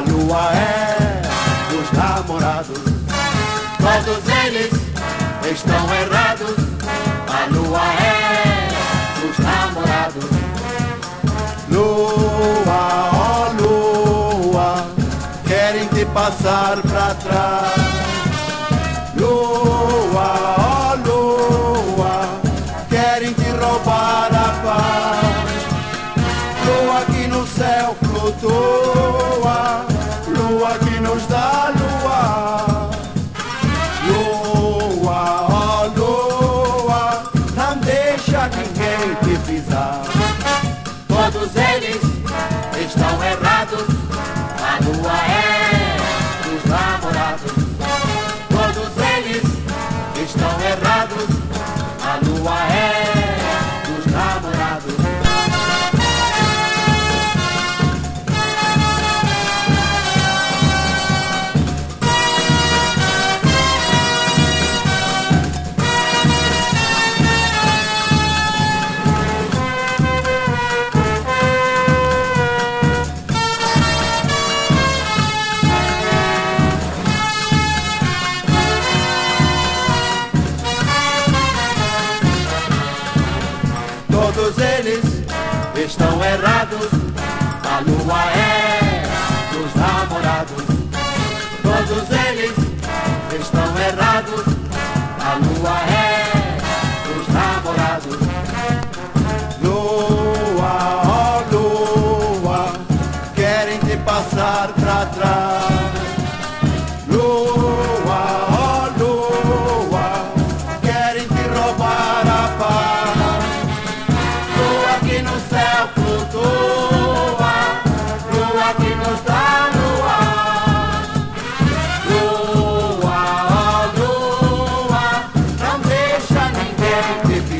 lua é dos namorados. Todos eles estão errados. A lua é dos namorados. Lua, ó lua, querem te passar pra trás. Lua, flutua, lua que nos dá lua. Lua, ó lua, não deixa ninguém te pisar. Todos eles estão errados. A lua é dos namorados. Todos eles estão errados. A lua é todos eles estão errados. A lua é dos namorados. Todos eles estão errados. A lua é dos namorados. Lua, oh lua, querem te passar pra trás. If